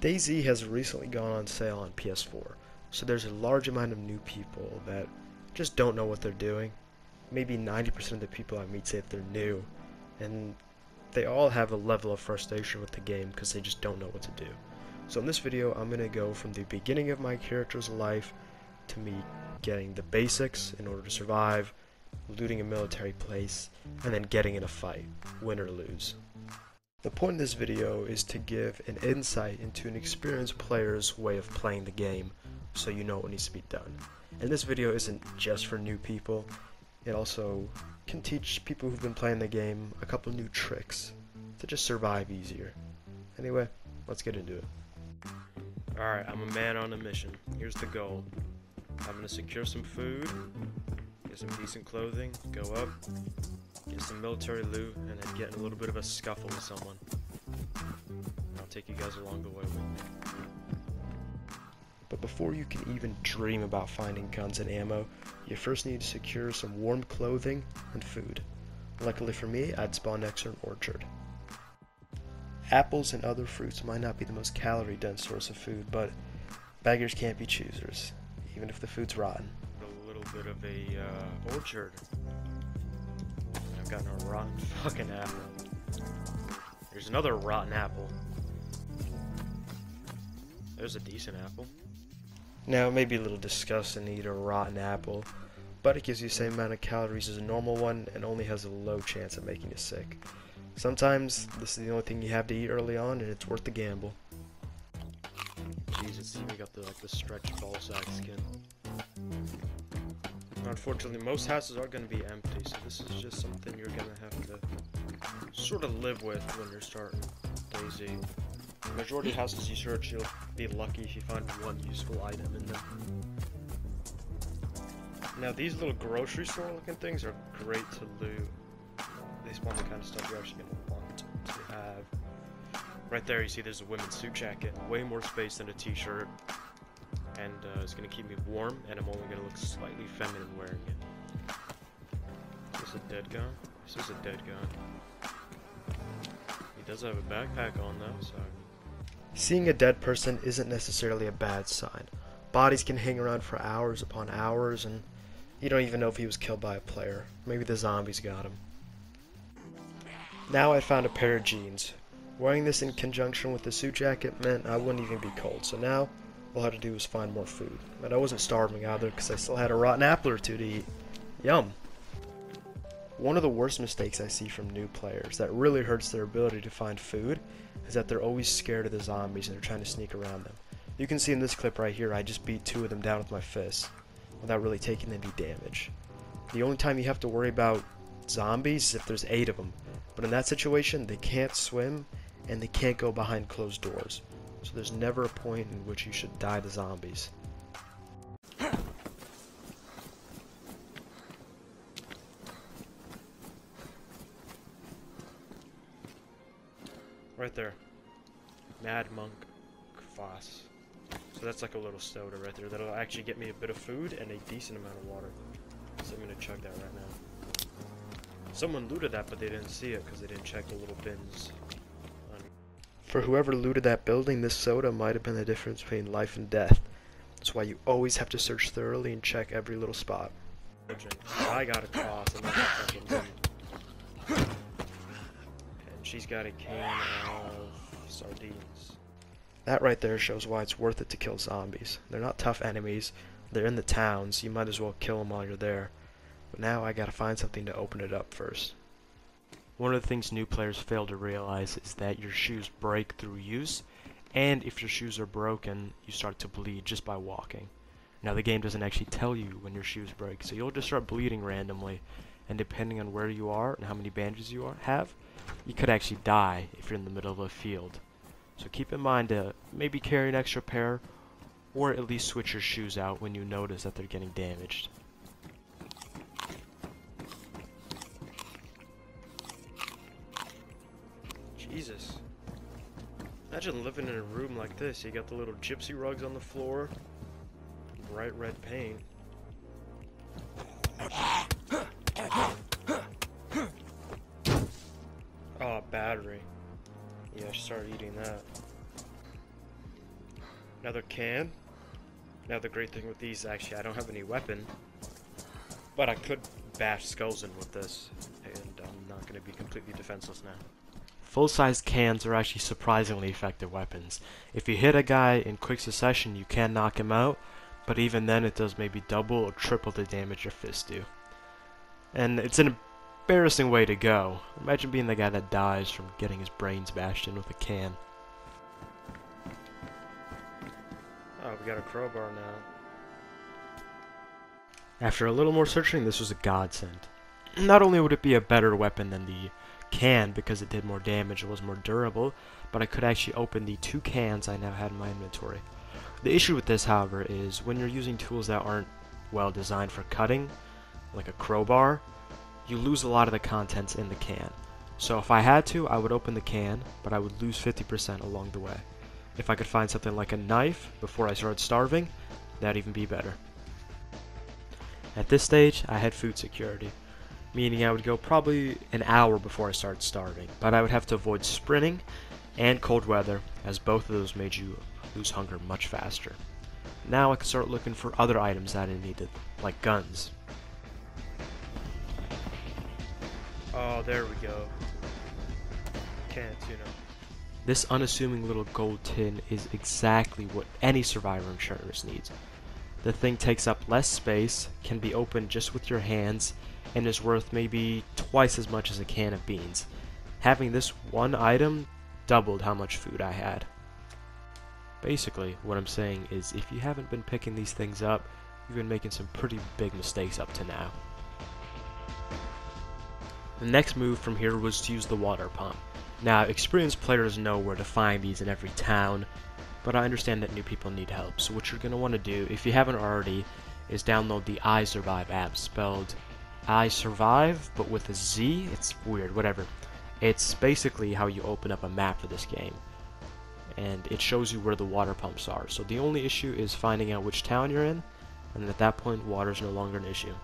DayZ has recently gone on sale on PS4, so there's a large amount of new people that just don't know what they're doing. Maybe 90% of the people I meet say that they're new, and they all have a level of frustration with the game because they just don't know what to do. So in this video, I'm going to go from the beginning of my character's life to me getting the basics in order to survive, looting a military place, and then getting in a fight, win or lose. The point of this video is to give an insight into an experienced player's way of playing the game so you know what needs to be done. And this video isn't just for new people, it also can teach people who've been playing the game a couple new tricks to just survive easier. Anyway, let's get into it. Alright, I'm a man on a mission. Here's the goal. I'm gonna secure some food, get some decent clothing, go up, get some military loot, and then get in a little bit of a scuffle with someone. I'll take you guys along the way with me. But before you can even dream about finding guns and ammo, you first need to secure some warm clothing and food. Luckily for me, I'd spawned next to an orchard. Apples and other fruits might not be the most calorie dense source of food, but beggars can't be choosers, even if the food's rotten. A little bit of a uh, orchard. I've gotten a rotten fucking apple. There's another rotten apple. There's a decent apple. Now, it may be a little disgusting to eat a rotten apple, but it gives you the same amount of calories as a normal one and only has a low chance of making you sick. Sometimes this is the only thing you have to eat early on and it's worth the gamble. Jesus, we got the like the stretched ball sack skin. Unfortunately, most houses are going to be empty, so this is just something you're going to have to sort of live with when you're starting. The majority of houses you search, you'll be lucky if you find one useful item in them. Now these little grocery store looking things are great to loot. They spawn the kind of stuff you're actually going to want to have. Right there you see there's a women's suit jacket, way more space than a t-shirt. And uh, it's to keep me warm, and I'm only to look slightly feminine wearing it. Is this a dead gun? This is a dead gun. He does have a backpack on though, so Seeing a dead person isn't necessarily a bad sign. Bodies can hang around for hours upon hours, and you don't even know if he was killed by a player. Maybe the zombies got him. Now I found a pair of jeans. Wearing this in conjunction with the suit jacket meant I wouldn't even be cold, so now all I had to do was find more food. But I wasn't starving either because I still had a rotten apple or two to eat. Yum! One of the worst mistakes I see from new players that really hurts their ability to find food is that they're always scared of the zombies and they're trying to sneak around them. You can see in this clip right here, I just beat two of them down with my fist without really taking any damage. The only time you have to worry about zombies is if there's eight of them, but in that situation, they can't swim and they can't go behind closed doors. So there's never a point in which you should die to zombies. Right there. Mad Monk Kvass. So that's like a little soda right there. That'll actually get me a bit of food and a decent amount of water. So I'm gonna chug that right now. Someone looted that, but they didn't see it because they didn't check the little bins. For whoever looted that building, this soda might have been the difference between life and death. That's why you always have to search thoroughly and check every little spot. I got a cross and that's fucking And she's got a can of sardines. That right there shows why it's worth it to kill zombies. They're not tough enemies. They're in the towns. You might as well kill them while you're there. But now I gotta find something to open it up first. One of the things new players fail to realize is that your shoes break through use, and if your shoes are broken, you start to bleed just by walking. Now the game doesn't actually tell you when your shoes break, so you'll just start bleeding randomly, and depending on where you are and how many bandages you are, have, you could actually die if you're in the middle of a field. So keep in mind to maybe carry an extra pair, or at least switch your shoes out when you notice that they're getting damaged. Jesus. Imagine living in a room like this. You got the little gypsy rugs on the floor, bright red paint. Oh, battery. Yeah, I should start eating that. Another can. Now the great thing with these, actually, I don't have any weapon. But I could bash skulls in with this, and I'm not going to be completely defenseless now. Full-size cans are actually surprisingly effective weapons. If you hit a guy in quick succession, you can knock him out, but even then it does maybe double or triple the damage your fists do. And it's an embarrassing way to go. Imagine being the guy that dies from getting his brains bashed in with a can. Oh, we got a crowbar now. After a little more searching, this was a godsend. Not only would it be a better weapon than the can because it did more damage, it was more durable, but I could actually open the two cans I now had in my inventory. The issue with this, however, is when you're using tools that aren't well designed for cutting, like a crowbar, you lose a lot of the contents in the can. So if I had to, I would open the can, but I would lose 50% along the way. If I could find something like a knife before I started starving, that'd even be better. At this stage, I had food security, meaning I would go probably an hour before I started starving, but I would have to avoid sprinting and cold weather, as both of those made you lose hunger much faster. Now I could start looking for other items that I needed, like guns. Oh, there we go. Can't, you know. This unassuming little gold tin is exactly what any survivor in Chernarus needs. The thing takes up less space, can be opened just with your hands, and is worth maybe twice as much as a can of beans. Having this one item doubled how much food I had. Basically, what I'm saying is if you haven't been picking these things up, you've been making some pretty big mistakes up to now. The next move from here was to use the water pump. Now, experienced players know where to find these in every town, but I understand that new people need help, so what you're going to want to do, if you haven't already, is download the iZurvive app, spelled I Survive, but with a Z. It's weird, whatever. It's basically how you open up a map for this game. And it shows you where the water pumps are. So the only issue is finding out which town you're in, and at that point, water is no longer an issue.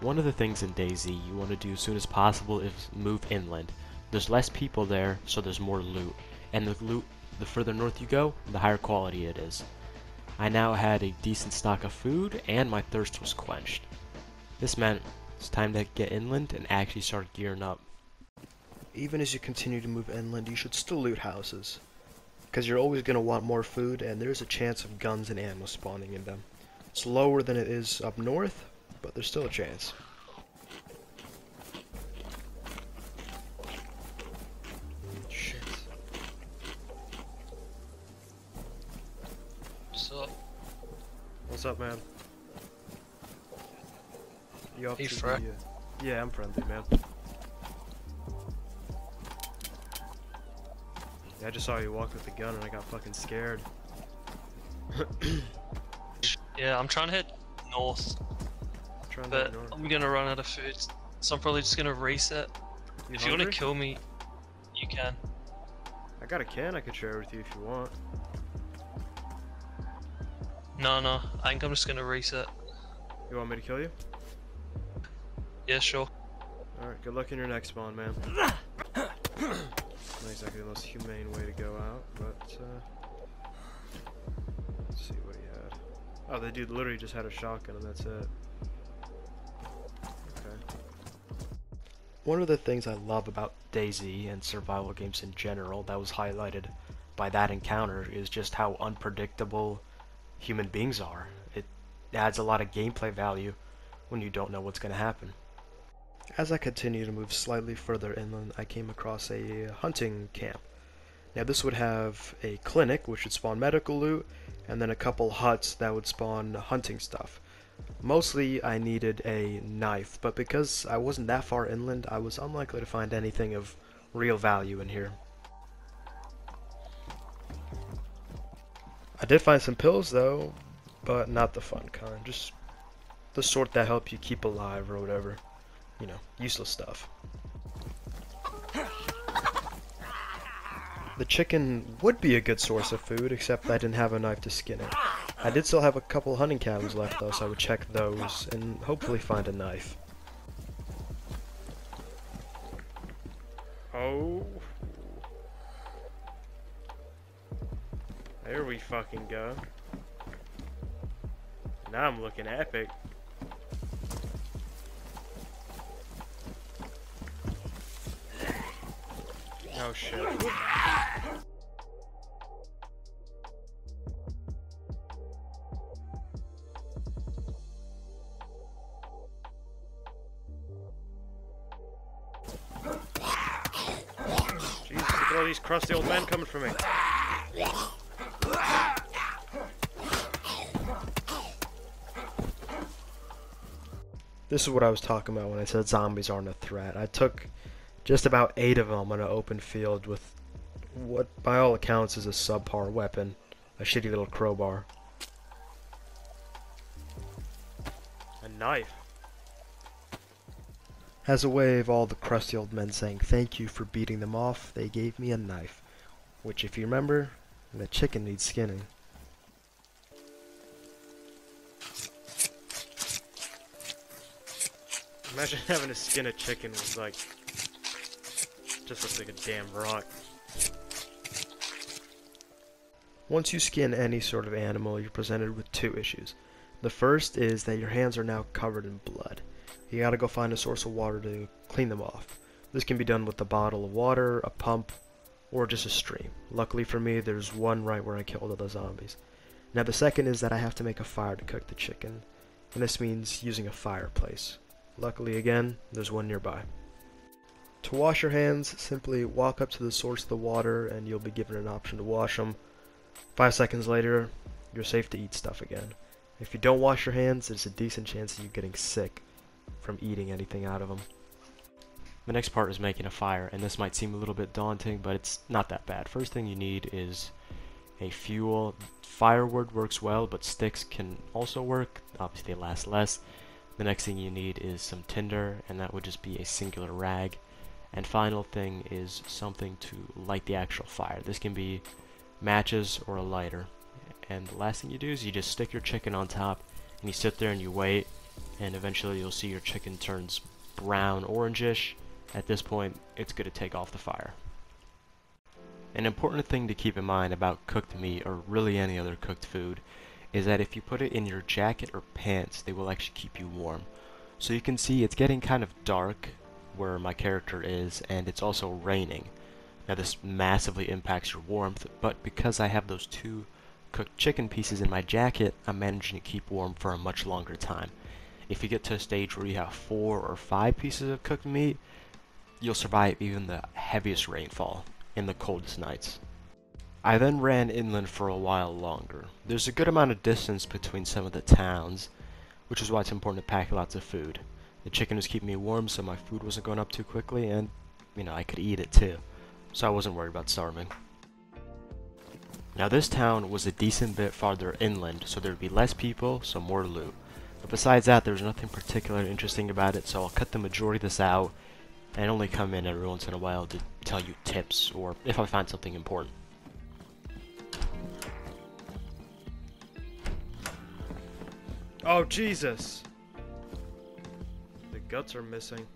One of the things in DayZ you want to do as soon as possible is move inland. There's less people there, so there's more loot. And the loot, the further north you go, the higher quality it is. I now had a decent stock of food, and my thirst was quenched. This meant it's time to get inland and actually start gearing up. Even as you continue to move inland, you should still loot houses. Because you're always going to want more food, and there's a chance of guns and ammo spawning in them. It's lower than it is up north, but there's still a chance. Shit. What's up? What's up, man? You up Hey, to the, uh, Yeah, I'm friendly, man. Yeah, I just saw you walk with a gun and I got fucking scared. Yeah, I'm trying to head north, Trying to but. I'm gonna run out of food, so I'm probably just gonna reset. You if you wanna kill me, you can. I got a can I could share with you if you want. No, no, I think I'm just gonna reset. You want me to kill you? Yeah, sure. Alright, good luck in your next spawn, man. Not exactly the most humane way to go out, but, uh... Let's see what he had. Oh, the dude literally just had a shotgun and that's it. Okay. One of the things I love about DayZ and survival games in general that was highlighted by that encounter is just how unpredictable human beings are. It adds a lot of gameplay value when you don't know what's going to happen. As I continued to move slightly further inland, I came across a hunting camp. Now this would have a clinic, which would spawn medical loot, and then a couple huts that would spawn hunting stuff. Mostly I needed a knife, but because I wasn't that far inland, I was unlikely to find anything of real value in here. I did find some pills though, but not the fun kind, just the sort that help you keep alive or whatever. You know, useless stuff. The chicken would be a good source of food, except I didn't have a knife to skin it. I did still have a couple hunting cabins left though, so I would check those and hopefully find a knife. Oh. There we fucking go. Now I'm looking epic. Oh shit. Jesus, look at all these crusty old men coming for me. This is what I was talking about when I said zombies aren't a threat. I took just about eight of them on an open field with what, by all accounts, is a subpar weapon. A shitty little crowbar. A knife. As a way of all the crusty old men saying thank you for beating them off, they gave me a knife. Which, if you remember, the chicken needs skinning. Imagine having to skin a chicken with like just looks like a damn rock. Once you skin any sort of animal, you're presented with two issues. The first is that your hands are now covered in blood. You gotta go find a source of water to clean them off. This can be done with a bottle of water, a pump, or just a stream. Luckily for me, there's one right where I killed all the zombies. Now the second is that I have to make a fire to cook the chicken, and this means using a fireplace. Luckily again, there's one nearby. To wash your hands, simply walk up to the source of the water and you'll be given an option to wash them. Five seconds later, you're safe to eat stuff again. If you don't wash your hands, there's a decent chance of you getting sick from eating anything out of them. The next part is making a fire, and this might seem a little bit daunting, but it's not that bad. First thing you need is a fuel. Firewood works well, but sticks can also work. Obviously, they last less. The next thing you need is some tinder, and that would just be a singular rag. And final thing is something to light the actual fire. This can be matches or a lighter. And the last thing you do is you just stick your chicken on top, and you sit there and you wait, and eventually you'll see your chicken turns brown orangish. At this point, it's good to take off the fire. An important thing to keep in mind about cooked meat, or really any other cooked food, is that if you put it in your jacket or pants, they will actually keep you warm. So you can see it's getting kind of dark where my character is, and it's also raining. Now this massively impacts your warmth, but because I have those two cooked chicken pieces in my jacket, I'm managing to keep warm for a much longer time. If you get to a stage where you have four or five pieces of cooked meat, you'll survive even the heaviest rainfall in the coldest nights. I then ran inland for a while longer. There's a good amount of distance between some of the towns, which is why it's important to pack lots of food. The chicken was keeping me warm so my food wasn't going up too quickly and, you know, I could eat it too. So I wasn't worried about starving. Now this town was a decent bit farther inland, so there'd be less people, so more loot. But besides that, there was nothing particularly interesting about it, so I'll cut the majority of this out and only come in every once in a while to tell you tips or if I find something important. Oh, Jesus! The guts are missing.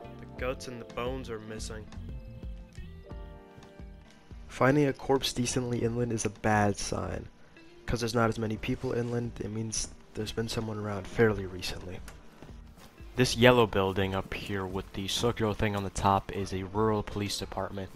The guts and the bones are missing. Finding a corpse decently inland is a bad sign. Because there's not as many people inland, it means there's been someone around fairly recently. This yellow building up here with the circular thing on the top is a rural police department.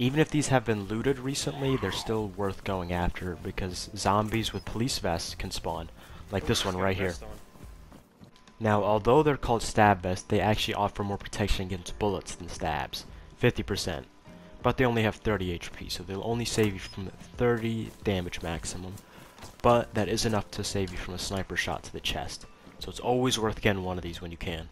Even if these have been looted recently, they're still worth going after because zombies with police vests can spawn, like this one right here. Now, although they're called stab vests, they actually offer more protection against bullets than stabs, 50%. But they only have 30 HP, so they'll only save you from 30 damage maximum. But that is enough to save you from a sniper shot to the chest. So it's always worth getting one of these when you can.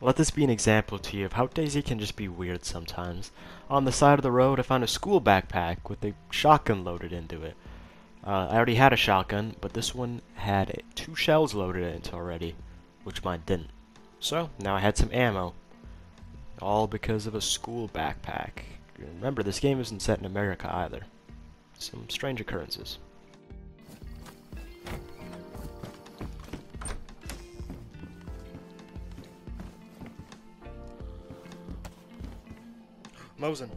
Let this be an example to you of how DayZ can just be weird sometimes. On the side of the road, I found a school backpack with a shotgun loaded into it. Uh, I already had a shotgun, but this one had two shells loaded into it already, which mine didn't. So, now I had some ammo. All because of a school backpack. Remember, this game isn't set in America either. Some strange occurrences. Mosin.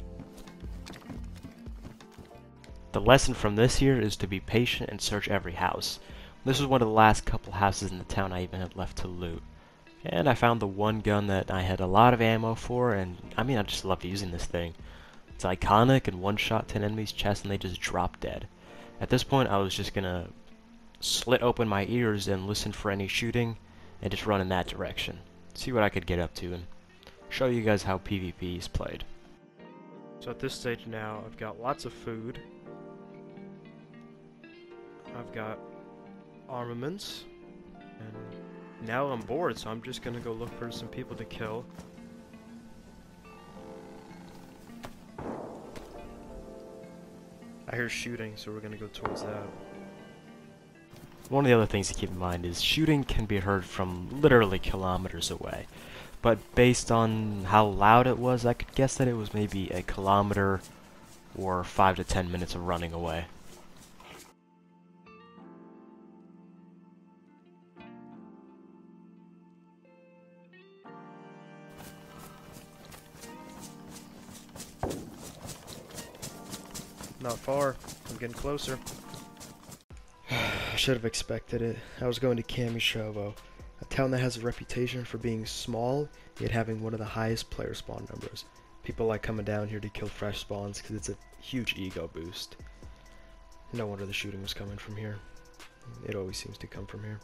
The lesson from this here is to be patient and search every house. This was one of the last couple houses in the town I even had left to loot. And I found the one gun that I had a lot of ammo for, and I mean I just loved using this thing. It's iconic and one-shot 10 enemies chest and they just drop dead. At this point I was just gonna slit open my ears and listen for any shooting and just run in that direction. See what I could get up to and show you guys how PvP is played. So at this stage now, I've got lots of food. I've got armaments. And now I'm bored, so I'm just gonna go look for some people to kill. I hear shooting, so we're gonna go towards that. One of the other things to keep in mind is shooting can be heard from literally kilometers away. But based on how loud it was, I could guess that it was maybe a kilometer or 5 to 10 minutes of running away. Not far. I'm getting closer. I should have expected it. I was going to Kamyshovo, a town that has a reputation for being small, yet having one of the highest player spawn numbers. People like coming down here to kill fresh spawns because it's a huge ego boost. No wonder the shooting was coming from here. It always seems to come from here.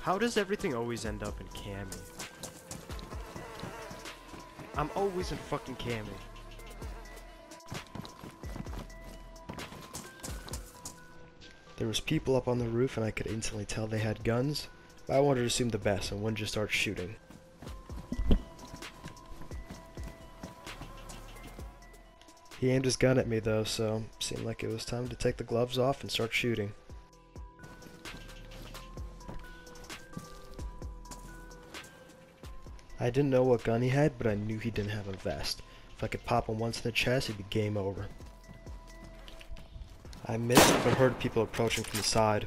How does everything always end up in Cami? I'm always in fucking Cami. There was people up on the roof and I could instantly tell they had guns, I wanted to assume the best and wouldn't just start shooting. He aimed his gun at me though, so seemed like it was time to take the gloves off and start shooting. I didn't know what gun he had, but I knew he didn't have a vest. If I could pop him once in the chest, it'd be game over. I missed but heard people approaching from the side.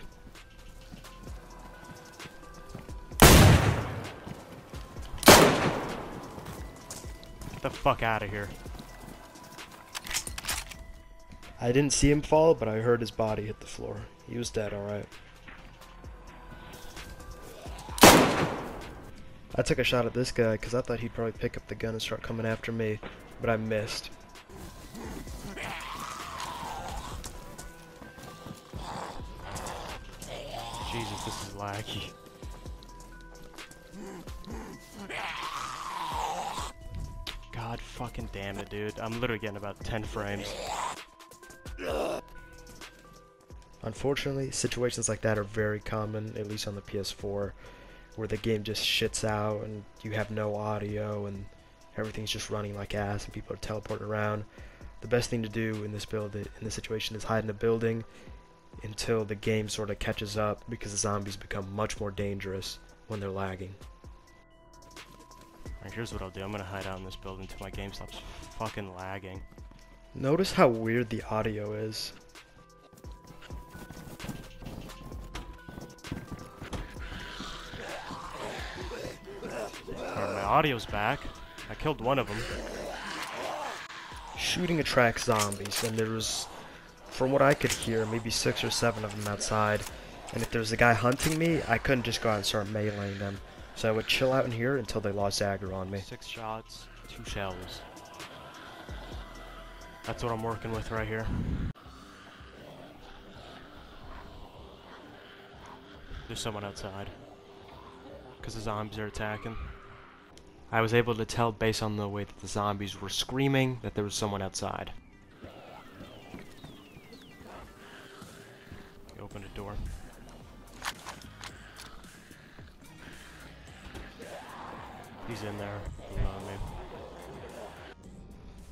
Get the fuck out of here. I didn't see him fall, but I heard his body hit the floor. He was dead, alright. I took a shot at this guy because I thought he'd probably pick up the gun and start coming after me, but I missed. Jesus, this is laggy. God fucking damn it, dude. I'm literally getting about 10 frames. Unfortunately, situations like that are very common, at least on the PS4, where the game just shits out and you have no audio and everything's just running like ass and people are teleporting around. The best thing to do in this build, in this situation, is hide in a building until the game sort of catches up because the zombies become much more dangerous when they're lagging. Alright, here's what I'll do. I'm gonna hide out in this building until my game stops fucking lagging. Notice how weird the audio is. My audio's back. I killed one of them. Shooting attracts zombies, and there was, from what I could hear, maybe six or seven of them outside. And if there was a guy hunting me, I couldn't just go out and start meleeing them. So I would chill out in here until they lost aggro on me. Six shots, two shells. That's what I'm working with right here. There's someone outside. Because the zombies are attacking. I was able to tell based on the way that the zombies were screaming that there was someone outside.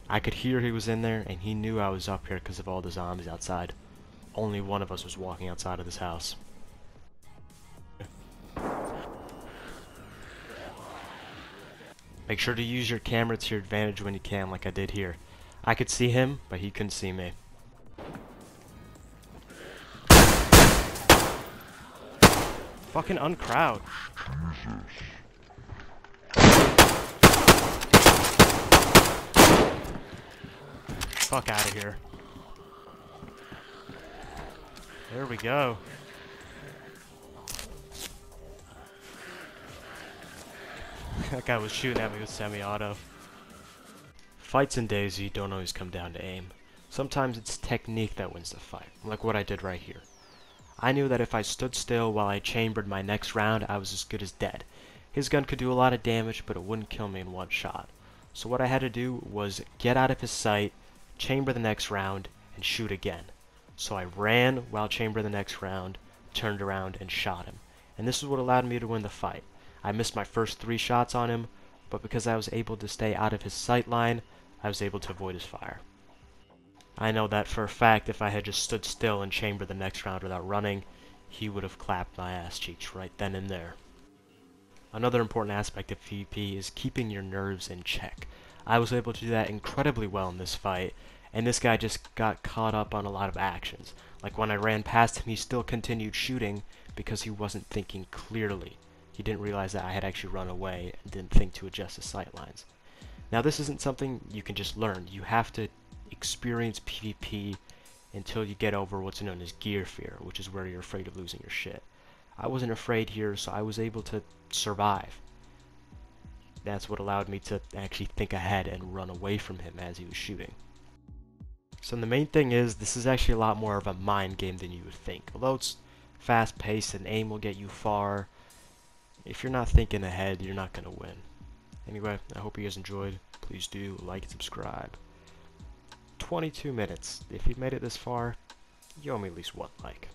I could hear he was in there, and he knew I was up here because of all the zombies outside. Only one of us was walking outside of this house. Make sure to use your camera to your advantage when you can, like I did here. I could see him, but he couldn't see me. Fucking uncrowd. Fuck out of here. There we go. that guy was shooting at me with semi-auto. Fights in DayZ don't always come down to aim. Sometimes it's technique that wins the fight, like what I did right here. I knew that if I stood still while I chambered my next round, I was as good as dead. His gun could do a lot of damage, but it wouldn't kill me in one shot. So what I had to do was get out of his sight, chamber the next round, and shoot again. So I ran while chamber the next round, turned around, and shot him. And this is what allowed me to win the fight. I missed my first three shots on him, but because I was able to stay out of his sight line, I was able to avoid his fire. I know that for a fact if I had just stood still and chambered the next round without running, he would have clapped my ass cheeks right then and there. Another important aspect of PvP is keeping your nerves in check. I was able to do that incredibly well in this fight, and this guy just got caught up on a lot of actions. Like when I ran past him, he still continued shooting because he wasn't thinking clearly. He didn't realize that I had actually run away and didn't think to adjust his sight lines. Now this isn't something you can just learn. You have to experience PvP until you get over what's known as gear fear, which is where you're afraid of losing your shit. I wasn't afraid here, so I was able to survive. That's what allowed me to actually think ahead and run away from him as he was shooting. So the main thing is, this is actually a lot more of a mind game than you would think. Although it's fast-paced and aim will get you far, if you're not thinking ahead, you're not going to win. Anyway, I hope you guys enjoyed. Please do like and subscribe. 22 minutes. If you've made it this far, you owe me at least one like.